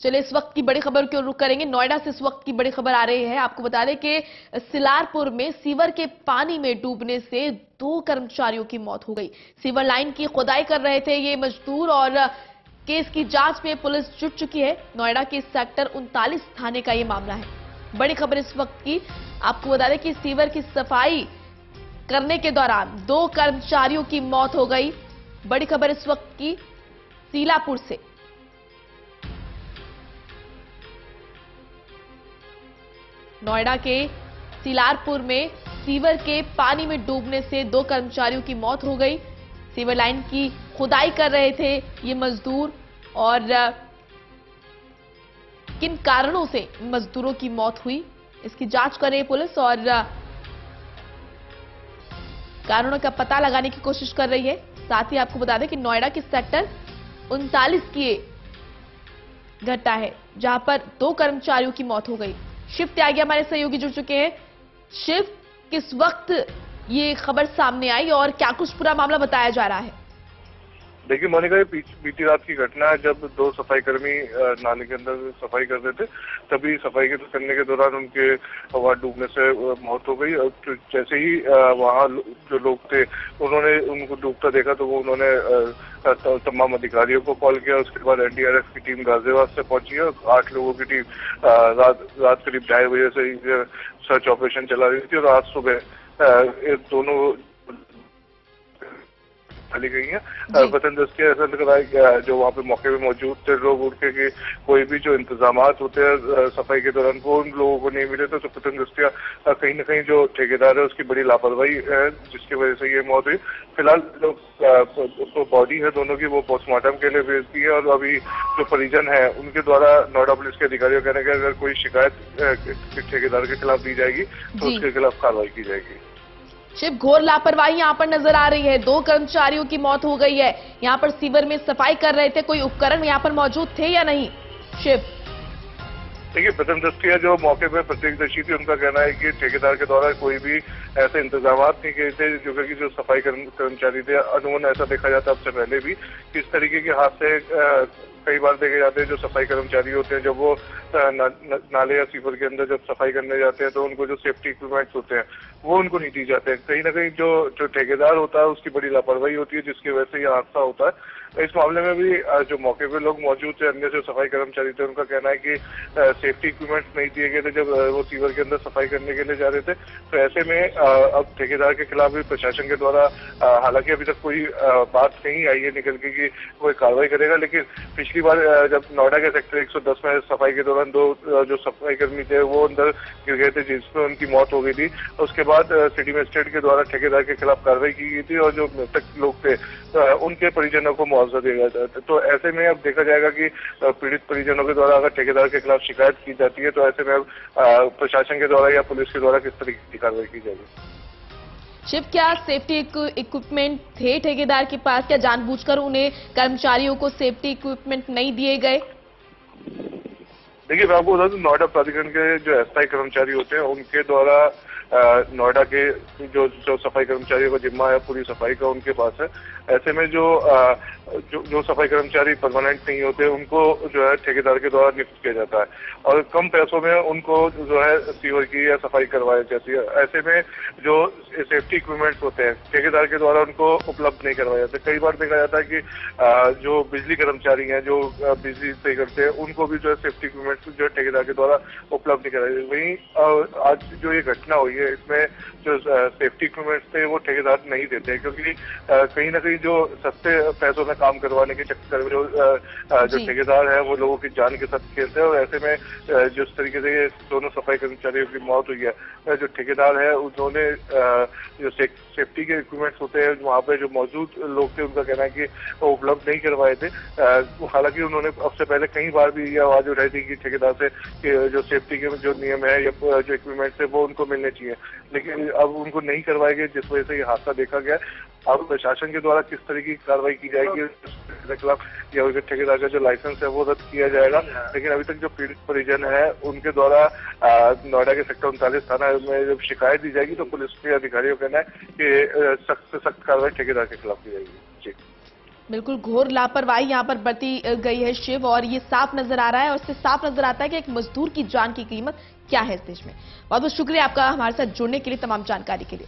चलिए, इस वक्त की बड़ी खबर की ओर रुख करेंगे। नोएडा से इस वक्त की बड़ी खबर आ रही है। आपको बता दें कि सिलारपुर में सीवर के पानी में डूबने से दो कर्मचारियों की मौत हो गई। सीवर लाइन की खुदाई कर रहे थे ये मजदूर और केस की जाँच में पुलिस जुट चुकी है। नोएडा के सेक्टर उनतालीस थाने का ये मामला है। बड़ी खबर इस वक्त की। आपको बता दें कि सीवर की सफ़ाई करने के दौरान दो कर्मचारियों की मौत हो गई। बड़ी खबर इस वक्त की सीलापुर से। नोएडा के सिलारपुर में सीवर के पानी में डूबने से दो कर्मचारियों की मौत हो गई। सीवर लाइन की खुदाई कर रहे थे ये मजदूर और किन कारणों से मजदूरों की मौत हुई, इसकी जाँच कर रही पुलिस और कारणों का पता लगाने की कोशिश कर रही है। साथ ही आपको बता दें कि नोएडा के सेक्टर उनतालीस की घटना है, जहाँ पर दो कर्मचारियों की मौत हो गई। शिव त्यागी हमारे सहयोगी जुड़ चुके हैं। शिव किस वक्त ये खबर सामने आई और क्या कुछ पूरा मामला बताया जा रहा है? देखिए, मोनिका, ये बीती रात की घटना है, जब दो सफ़ाई कर्मी नाले के अंदर सफ़ाई कर रहे थे, तभी सफ़ाई के करने के दौरान उनके वहाँ डूबने से मौत हो गई और जैसे ही वहाँ जो लोग थे, उन्होंने उनको डूबता देखा तो वो उन्होंने तमाम अधिकारियों को कॉल किया, उसके बाद एनडीआरएफ की टीम गाजियाबाद से पहुँची और आठ लोगों की टीम रात रात करीब ढाई बजे से सर्च ऑपरेशन चला रही थी और आज सुबह दोनों चली गई हैं। वतन दस्ती ऐसा लग रहा है जो वहाँ पे मौके पे मौजूद थे लोग उठ के कोई भी जो इंतज़ाम होते हैं सफ़ाई के दौरान वो उन लोगों को नहीं मिले थे तो पतन दस्तिया कहीं ना कहीं जो ठेकेदार है उसकी बड़ी लापरवाही है जिसकी वजह से ये मौत हुई। फ़िलहाल जो बॉडी है दोनों की वो पोस्टमार्टम के लिए भेज दी है और अभी जो परिजन है उनके द्वारा नोएडा पुलिस के अधिकारियों कहने के अगर कोई शिकायत ठेकेदार के खिलाफ दी जाएगी तो उसके खिलाफ कार्रवाई की जाएगी। शिव घोर लापरवाही यहाँ पर नज़र आ रही है। दो कर्मचारियों की मौत हो गई है। यहाँ पर सीवर में सफ़ाई कर रहे थे। कोई उपकरण यहाँ पर मौजूद थे या नहीं? शिव। देखिए, प्रथम दृष्टिया जो मौके पर प्रत्येकदर्शी थी, उनका कहना है कि ठेकेदार के द्वारा कोई भी ऐसे इंतज़ाम नहीं किए थे, जो कि जो सफ़ाई कर्मचारी थे। अनून ऐसा देखा जाता अब से पहले भी किस तरीके के हादसे कई बार देखे जाते हैं जो सफ़ाई कर्मचारी होते हैं, जब वो नाले या सीवर के अंदर जब सफ़ाई करने जाते हैं तो उनको जो सेफ्टी इक्विपमेंट्स होते हैं, वो उनको नहीं दी जाते हैं। कहीं ना कहीं जो जो ठेकेदार होता है, उसकी बड़ी लापरवाही होती है, जिसकी वजह से ये हादसा होता है। इस मामले में भी जो मौके पे लोग मौजूद थे, अन्य जो सफ़ाई कर्मचारी थे, उनका कहना है कि सेफ्टी इक्विपमेंट्स नहीं दिए गए थे जब वो सीवर के अंदर सफ़ाई करने के लिए जा रहे थे। तो ऐसे में अब ठेकेदार के खिलाफ भी प्रशासन के द्वारा हालाँकि अभी तक कोई बात नहीं आई है निकल के कि कोई कार्रवाई करेगा, लेकिन पिछली बार जब नोएडा के सेक्टर 110 में सफ़ाई के दौरान दो जो सफ़ाई कर्मी थे, वो अंदर गिर गए थे जिसमें उनकी मौत हो गई थी। उसके बाद सिटी मजिस्ट्रेट के द्वारा ठेकेदार के खिलाफ कार्रवाई की गई थी और जो मृतक लोग थे उनके परिजनों को मुआवजा दिया जाता है। तो ऐसे में अब देखा जाएगा कि पीड़ित परिजनों के द्वारा अगर ठेकेदार के खिलाफ शिकायत की जाती है तो ऐसे में अब प्रशासन के द्वारा या पुलिस के द्वारा किस तरीके की कार्रवाई की जाएगी? शिव क्या सेफ्टी इक्विपमेंट थे ठेकेदार के पास? क्या जानबूझकर उन्हें कर्मचारियों को सेफ्टी इक्विपमेंट नहीं दिए गए? देखिए मैं आपको बता दूँ नोएडा प्राधिकरण के जो एसआई कर्मचारी होते हैं उनके द्वारा नोएडा के जो जो सफ़ाई कर्मचारियों का जिम्मा है पूरी सफ़ाई का उनके पास है। ऐसे में जो जो जो सफ़ाई कर्मचारी परमानेंट नहीं होते, उनको जो है ठेकेदार के द्वारा नियुक्त किया जाता है। और कम पैसों में उनको जो है सीवर की या सफ़ाई करवाई जाती है। ऐसे में जो सेफ्टी इक्विपमेंट्स होते हैं, ठेकेदार के द्वारा उनको उपलब्ध नहीं करवाए जाते। कई बार देखा जाता है कि जो बिजली कर्मचारी हैं, जो बिजली पे करते हैं, उनको भी जो है सेफ्टी इक्विपमेंट्स जो है ठेकेदार के द्वारा उपलब्ध नहीं कराए वहीं आज जो ये घटना हुई है, इसमें जो सेफ्टी इक्विपमेंट्स थे, वो ठेकेदार नहीं देते क्योंकि कहीं ना कहीं जो सस्ते पैसों में काम करवाने के चक्कर में जो जो ठेकेदार है वो लोगों की जान के साथ खेलते हैं और ऐसे में जिस तरीके से दोनों सफ़ाई कर्मचारियों की मौत हुई है जो ठेकेदार है उन्होंने जो सेफ्टी के इक्विपमेंट्स होते हैं वहाँ पे जो मौजूद लोग थे उनका कहना है कि वो उपलब्ध नहीं करवाए थे। हालाँकि उन्होंने अब से पहले कई बार भी ये आवाज़ उठाई थी कि ठेकेदार से कि जो सेफ्टी के जो नियम है या जो इक्विपमेंट्स है वो उनको मिलने चाहिए। लेकिन अब उनको नहीं करवाए गए जिस वजह से ये हादसा देखा गया अब प्रशासन के द्वारा किस तरीके की कार्रवाई की जाएगी खिलाफ या ठेकेदार का जो लाइसेंस है वो रद्द किया जाएगा। लेकिन अभी तक जो पीड़ित परिजन है, उनके द्वारा नोएडा के सेक्टर उनतालीस थाना में जब शिकायत दी जाएगी तो पुलिस के अधिकारियों का कहना है कि सख्त से सख्त कार्रवाई ठेकेदार के खिलाफ की जाएगी। जी। बिल्कुल, घोर लापरवाही यहाँ पर बरती गई है शिव, और ये साफ़ नज़र आ रहा है, और इससे साफ़ नज़र आता है कि एक मजदूर की जान की कीमत क्या है इस देश में। बहुत बहुत शुक्रिया आपका हमारे साथ जुड़ने के लिए, तमाम जानकारी के लिए।